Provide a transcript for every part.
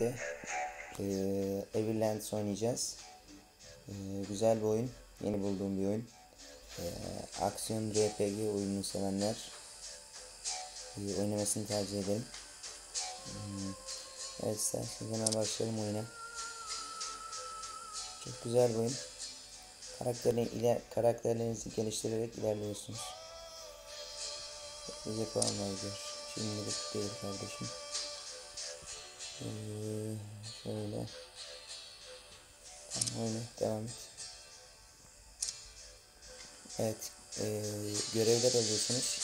birlikte e, Everlands oynayacağız. E, güzel bir oyun. Yeni bulduğum bir oyun. E, aksiyon RPG oyununu sevenler e, oynamasını tercih ederim. Hmm, Evet isterseniz hemen başlayalım oyuna. Çok güzel bir oyun. Karakterlerin iler karakterlerinizi geliştirerek ilerliyorsunuz. Bize puan vereceğiz. Şimdilik değil kardeşim. Ee, şöyle. Tamam öyle devam et. Evet. E, görevler alıyorsunuz.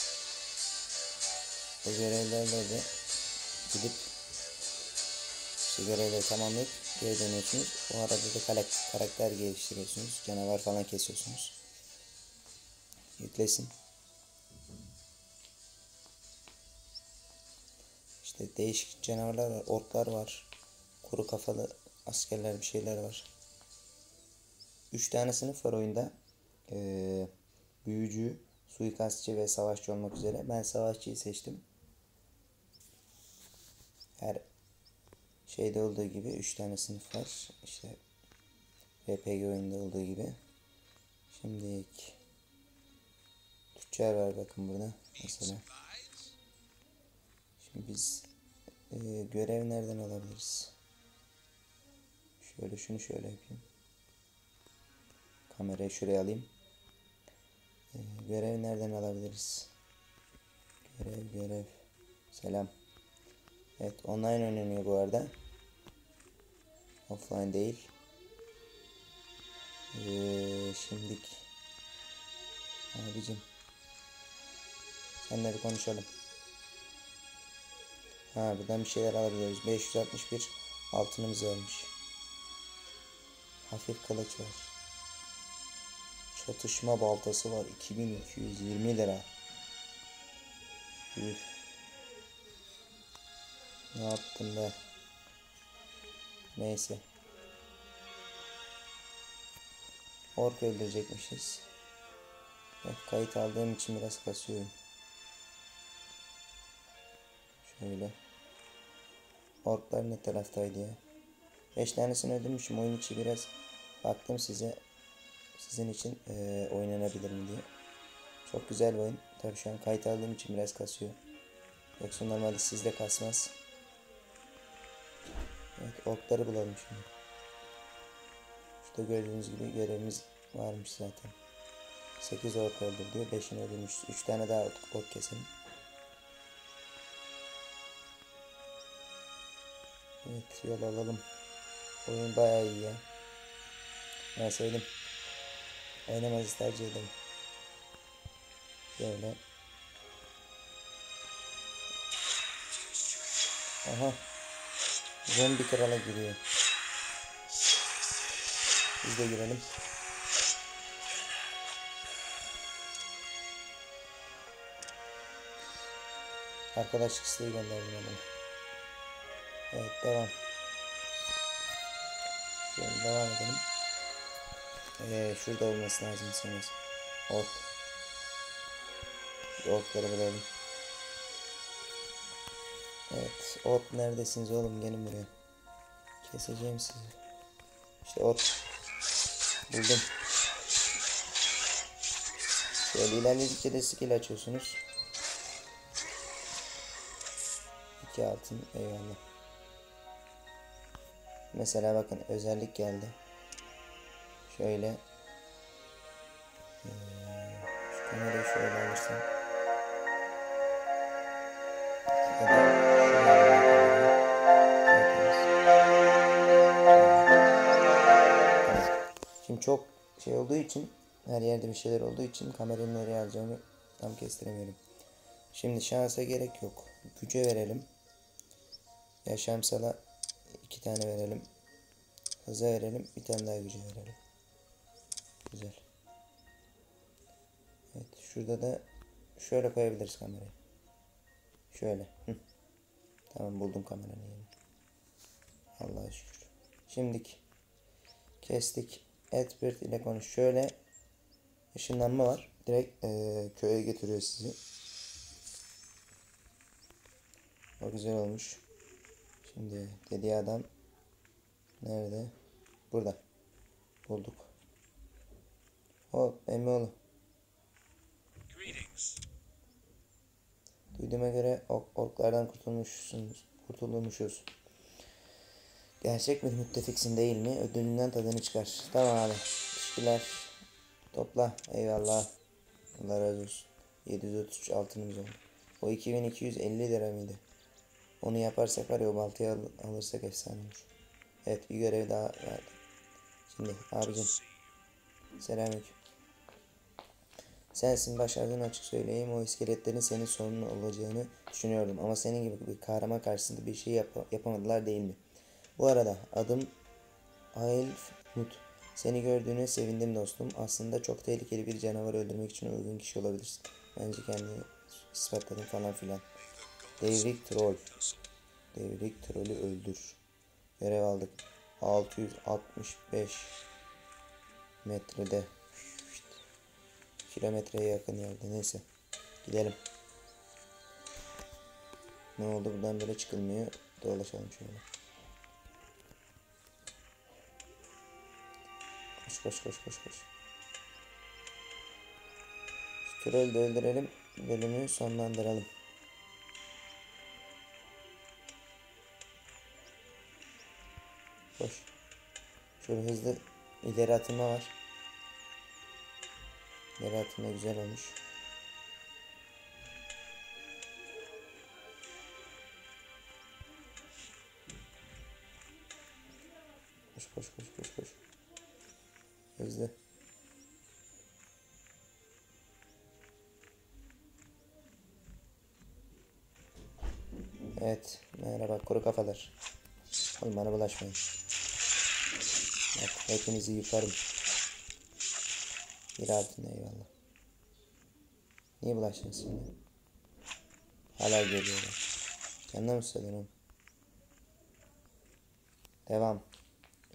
O görevlerle de gidip işte görevleri tamamlayıp geri dönüyorsunuz. O arada da karak- karakter geliştiriyorsunuz. Canavar falan kesiyorsunuz. Yüklesin. İşte değişik canavarlar var. Orklar var. Kuru kafalı askerler bir şeyler var. Üç tane sınıf var oyunda. Ee, büyücü, suikastçı ve savaşçı olmak üzere. Ben savaşçıyı seçtim. Her şeyde olduğu gibi 3 tane sınıf var. İşte RPG oyunda olduğu gibi. Şimdi tüccar var bakın burada mesela. Şimdi biz e, görev nereden alabiliriz? Şöyle şunu şöyle yapayım. Kamerayı şuraya alayım. E, görev nereden alabiliriz? Görev görev. Selam. Evet online oynanıyor bu arada. Offline değil. Ee, şimdilik abicim senle bir konuşalım. Ha buradan bir şeyler alabiliyoruz. 561 altınımız varmış. Hafif kılıç var. Çatışma baltası var. 2220 lira. Üf. Ne yaptım be? Neyse. Ork öldürecekmişiz. Evet, kayıt aldığım için biraz kasıyorum. Şöyle. Orklar ne taraftaydı ya? 5 tanesini öldürmüşüm. Oyun içi biraz baktım size sizin için e, oynanabilir mi diye. Çok güzel bir oyun. Tabii şu an kayıt aldığım için biraz kasıyor. Yoksa normalde sizde kasmaz. Evet orkları bulalım şimdi. Şurada gördüğünüz gibi görevimiz varmış zaten. 8 ork öldür diyor. 5'ini öldürmüş. 3 tane daha ork, ork keselim. Evet yol alalım. Oyun bayağı iyi ya. Ben sevdim. Oynamanızı tercih ederim. Böyle. Aha. Zombi krala giriyor. Biz de girelim. Arkadaşlık isteği gönderdim adamı. Evet devam. Şöyle devam edelim. Ee, şurada olması lazım sanırım. Ork. Orkları bulalım. Evet, ork neredesiniz oğlum? Gelin buraya. Keseceğim sizi. İşte ork. Buldum. Şöyle ilerledikçe de skill açıyorsunuz. İki altın, eyvallah. Mesela bakın özellik geldi. Şöyle. Ee, şu kamerayı şöyle alırsam. Şimdi çok şey olduğu için her yerde bir şeyler olduğu için kameranın nereye alacağımı tam kestiremiyorum. Şimdi şansa gerek yok. Güce verelim. Yaşamsala iki tane verelim. Hıza verelim. Bir tane daha güce verelim. Güzel. Evet şurada da şöyle koyabiliriz kamerayı. Şöyle. Hı. Tamam buldum kameranın yerini. Allah'a şükür. Şimdik kestik. Edward ile konuş. Şöyle ışınlanma var. Direkt eee, köye getiriyor sizi. O güzel olmuş. Şimdi dediği adam nerede? Burada. Bulduk. Hop Emioğlu. Duyduğuma göre orklardan kurtulmuşsunuz. Kurtulmuşuz. Gerçek bir müttefiksin değil mi? Ödülünden tadını çıkar. Tamam abi. Teşekkürler. Topla. Eyvallah. Allah razı olsun. 733 altınımız oldu. O 2250 lira mıydı? Onu yaparsak var ya o baltayı al- alırsak efsane olur. Evet bir görev daha vardı. Şimdi abicim. Selamünaleyküm. Sensin başardığını açık söyleyeyim. O iskeletlerin senin sorunun olacağını düşünüyordum. Ama senin gibi bir kahraman karşısında bir şey yap- yapamadılar değil mi? Bu arada adım Aelf Nut. Seni gördüğüne sevindim dostum. Aslında çok tehlikeli bir canavarı öldürmek için uygun kişi olabilirsin. Bence kendini ispatladın falan filan. Devrik Troll. Devrik Troll'ü öldür. Görev aldık. 665 metrede. Kilometreye yakın yerde. Neyse. Gidelim. Ne oldu? Buradan böyle çıkılmıyor. Dolaşalım şöyle. Koş koş koş koş koş. Şu trolü öldürelim. Bölümü sonlandıralım. Koş. Şöyle hızlı ileri atılma var. İleri atılma güzel olmuş. Koş koş koş koş koş. Hızlı. Evet. Merhaba kuru kafalar. Oğlum bana bulaşmayın. Bak hepinizi yıkarım. Bir altına eyvallah. Niye bulaştınız şimdi? Hala geliyorlar. Canına mı oğlum? Devam.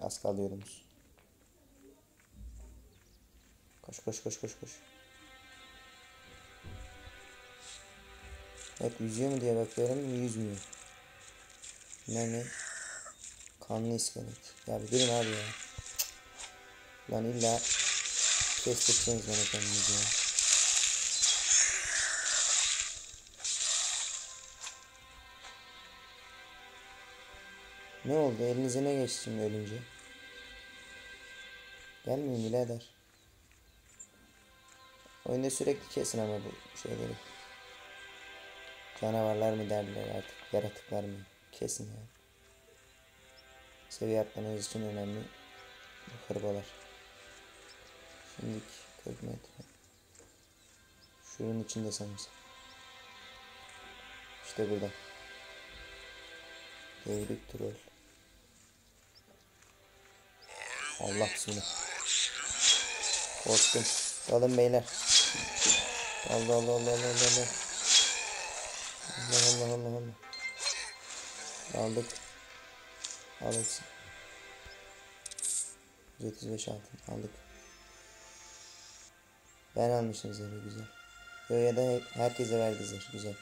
Az kaldı yolumuz. Koş koş koş koş koş. Evet yüzüyor mu diye bakıyorum yüzmüyor. Ne ne? Kanlı iskelet. Ya bir durun abi ya. Lan illa kestireceksiniz bana kendinizi ya. Ne oldu? Elinize ne geçti şimdi ölünce? Gelmeyin birader. Oyunda sürekli kesin ama bu şeyleri. Canavarlar mı derler artık, yaratıklar mı? Kesin yani. Seviye atlamanız için önemli. Hırbalar. Şimdilik 40 metre. Şunun içinde sanırsam. İşte burada. Devrik troll. Allah bismillah. Korktum. Dalın beyler. Allah Allah Allah Allah Allah. Allah. Allah Allah Allah. Aldık. Aldık. 135 altın aldık. Ben almışım zırhı güzel. Yo ya da he- herkese verdi zırh güzel.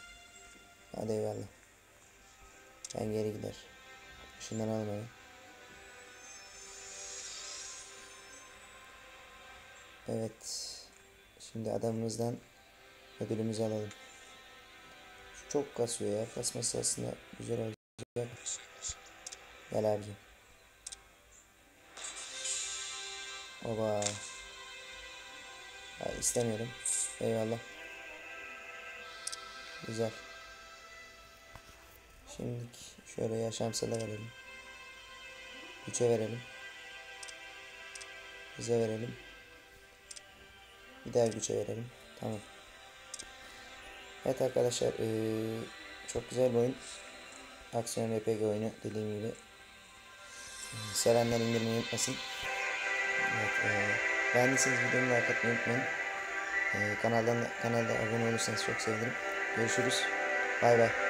Hadi eyvallah. Ben geri gider. Şundan almayın. Evet. Şimdi adamımızdan ödülümüzü alalım. Şu çok kasıyor ya. Kasması aslında güzel olacak. Gel abicim. Oba. Ha, istemiyorum. Eyvallah. Güzel. Şimdi şöyle yaşamsala verelim. Güce verelim. Bize verelim. Bir daha güce verelim. Tamam. Evet arkadaşlar eee, çok güzel bir oyun. Aksiyon RPG oyunu dediğim gibi. Sevenler indirmeyi unutmasın. Beğendiyseniz videomu like atmayı unutmayın. Eee kanaldan kanalda abone olursanız çok sevinirim. Görüşürüz. Bay bay.